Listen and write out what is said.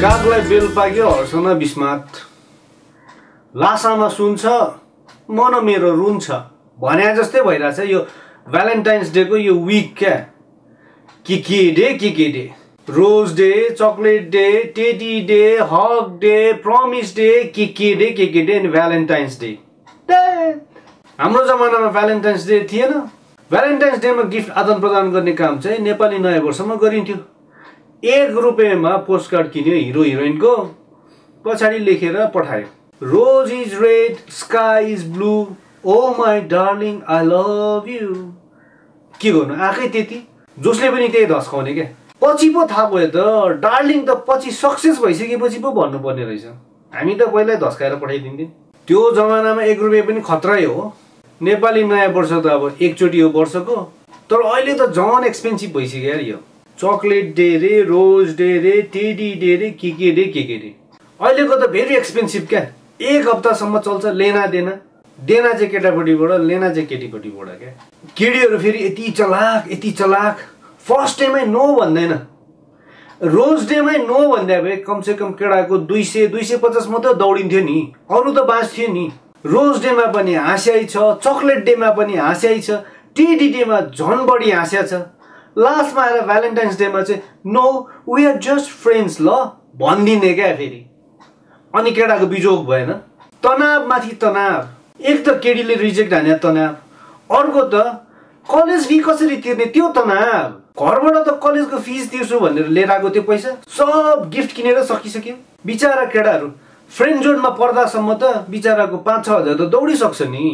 कागलाई बेल पाक्यो हर्षमा बिस्मात। लासामा सुन्छ मन मेरो रुन्छ भने जस्तै भइरहेछ यो भ्यालेन्टाइन्स डेको यो विक क्या? के के डे के के day? Rose day chocolate day teddy day hug day promise day के के डे के के डे अनि भ्यालेन्टाइन्स डे हाम्रो जमानामा भ्यालेन्टाइन्स डे थिएन। भ्यालेन्टाइन्स डेमा गिफ्ट आदान प्रदान गर्ने काम चाहिँ नेपाली नयाँ वर्षमा गरिन्थ्यो। एक रुपियाँमा पोस्ट कार्ड किन्यो हिरो हिरोइनको पछाडि लेखेर पठायो। Rose is red sky is blue oh my darling I love you के गर्नु? आएकै त्यति? जसले पनि त्यही धस्काउने क्या। पछि पो थाहा भयो त डार्लिङ त पछि सक्सेस भइसकेपछि पो भन्नुपर्ने रहेछ। हामी त पहिल्यै धस्काएर पठाइदिन्थ्यौँ। त्यो जमानामा एक रुपियाँ पनि खतरै हो। नेपाली नयाँ वर्ष त अब एकचोटि हो वर्षको। तर अहिले त झन् एक्सपेन्सिभ भइसक्यो यार यो। चक्लेट डे रे रोज डे रे टेडी डे रे के के रे के के रे। अहिलेको त भेरी एक्सपेन्सिभ क्या? एक हप्तासम्म चल्छ लेना देना। देना चाहिँ केटापट्टिबाट लेना चाहिँ केटीपट्टिबाट क्या? केटीहरू फेरि यति चलाक यति चलाक। फर्स्ट डेमै नो भन्दैन। रोज डेमै नो भन्दा भए कमसेकम केटाको दुई सय दुई सय पचास मात्रै दौडिन्थ्यो नि। अरू त बाँच्थ्यो नि। रोज डेमा पनि हाँस्याइ छ चक्लेट डेमा पनि हाँस्याइ छ टिडी डेमा झन् बढी हाँस्या छ। लास्टमा आएर भ्यालेन्टाइन्स डेमा चाहिँ no we are just friends ल भनिदिने क्या फेरि? अनि केटाको बिजोग भएन। तनावमाथि तनाव। एक त केटीले रिजेक्ट हाने तनाव। अर्को त कलेज फी कसरी तिर्ने? त्यो तनाव। घरबाट त कलेजको फिस तिर्छु भनेर लिएर आएको त्यो पैसा। सब गिफ्ट किनेर सकिसक्यो। बिचरा केटाहरू फ्रेन्ड जोनमा पर्दासम्म त बिचराको पाँच छ हजार त दौडिसक्छ नि।